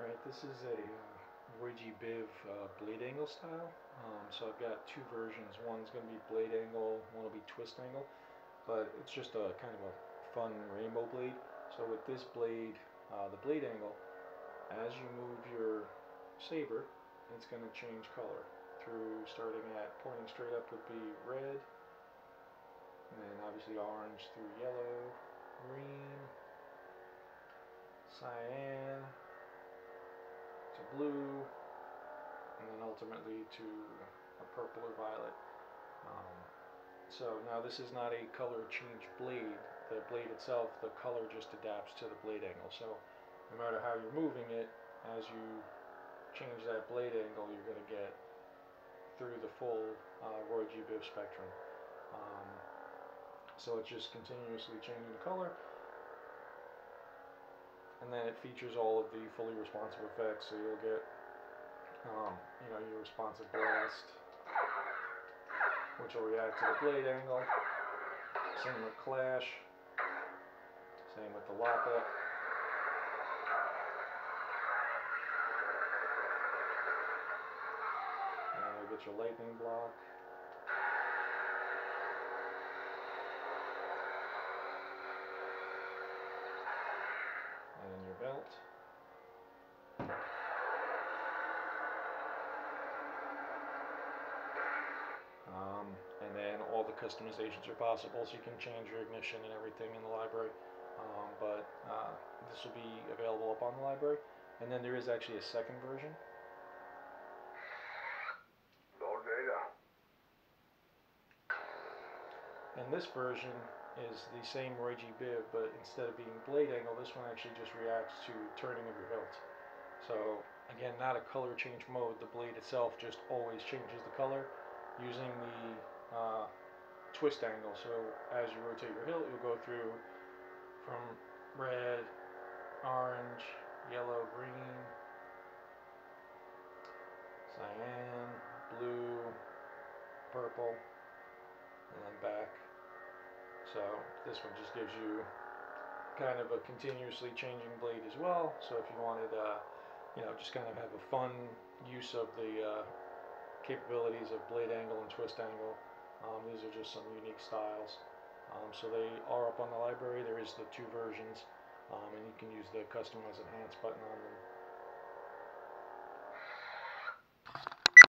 Alright, this is a uh, Roy Biv uh, blade angle style. Um, so I've got two versions. One's going to be blade angle, one will be twist angle. But it's just a kind of a fun rainbow blade. So with this blade, uh, the blade angle, as you move your saber, it's going to change color through starting at pointing straight up would be red, and then obviously orange through yellow, green, cyan, to blue, and then ultimately to a purple or violet. Um, so now this is not a color change blade. The blade itself, the color just adapts to the blade angle. So no matter how you're moving it, as you change that blade angle, you're going to get through the full uh, Roy G. Biv spectrum. Um, so it's just continuously changing the color. And then it features all of the fully responsive effects, so you'll get um, you know, your responsive blast, which will react to the blade angle. Same with clash. Same with the lockup. And you'll get your lightning block. And your belt. Um, and then all the customizations are possible, so you can change your ignition and everything in the library. Um, but uh, this will be available up on the library. And then there is actually a second version. No data. And this version is the same Roy G. Biv, but instead of being blade angle, this one actually just reacts to turning of your hilt. So again, not a color change mode. The blade itself just always changes the color using the uh, twist angle. So as you rotate your hilt, you'll go through from red, orange, yellow, green, cyan, blue, purple, and then back. So this one just gives you kind of a continuously changing blade as well. So if you wanted, uh, you know, just kind of have a fun use of the uh, capabilities of blade angle and twist angle. Um, these are just some unique styles. Um, so they are up on the library. There is the two versions, um, and you can use the customize enhance button on them